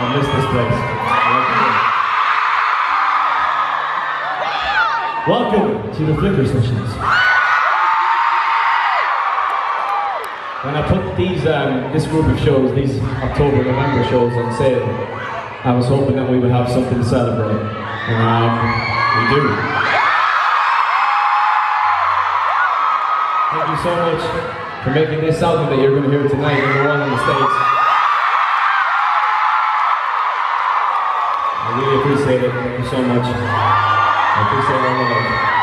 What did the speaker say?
I miss this place. Welcome to the Flicker Sessions. When I put these, um, this group of shows, these October, November shows on sale, I was hoping that we would have something to celebrate. And um, we do. Thank you so much for making this album that you're going to hear tonight, number one in the States. I really appreciate it. Thank you so much. I appreciate all the love.